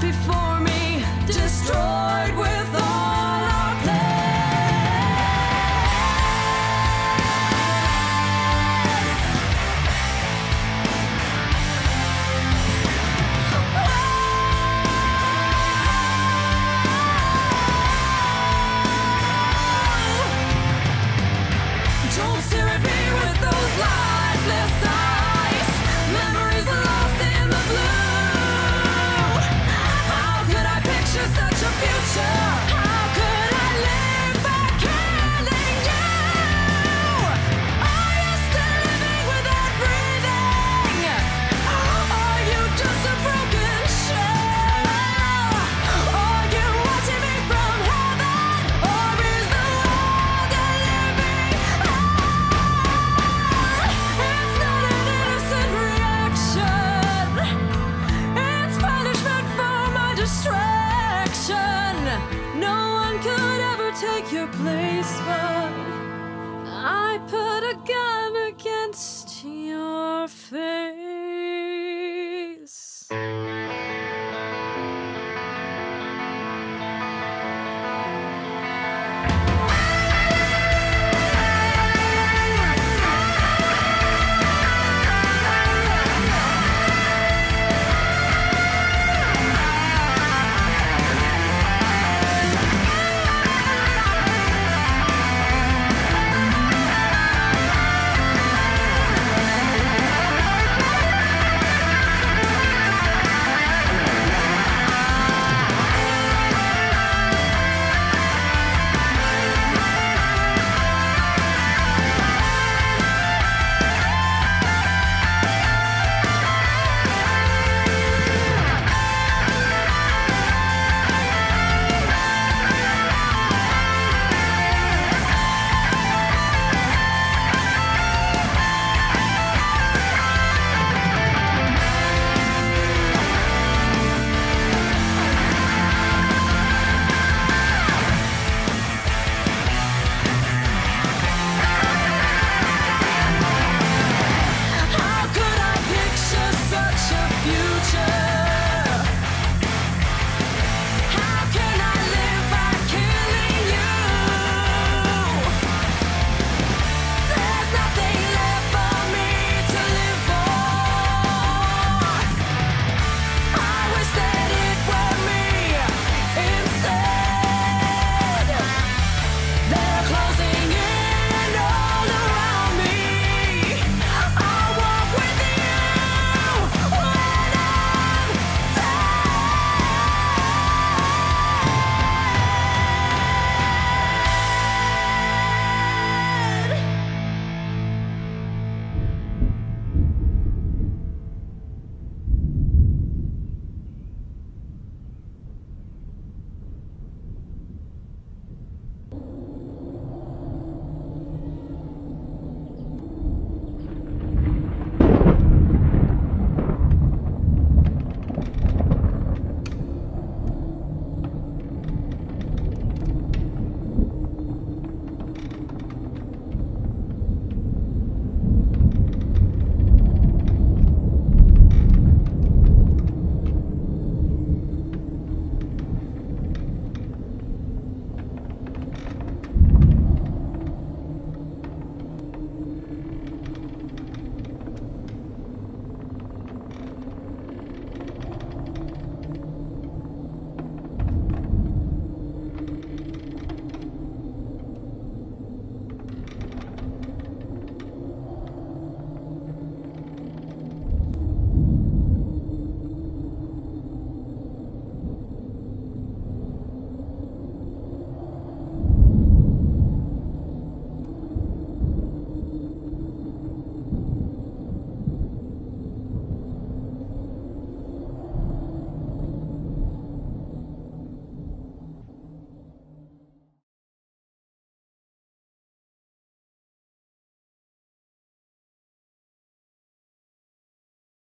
before.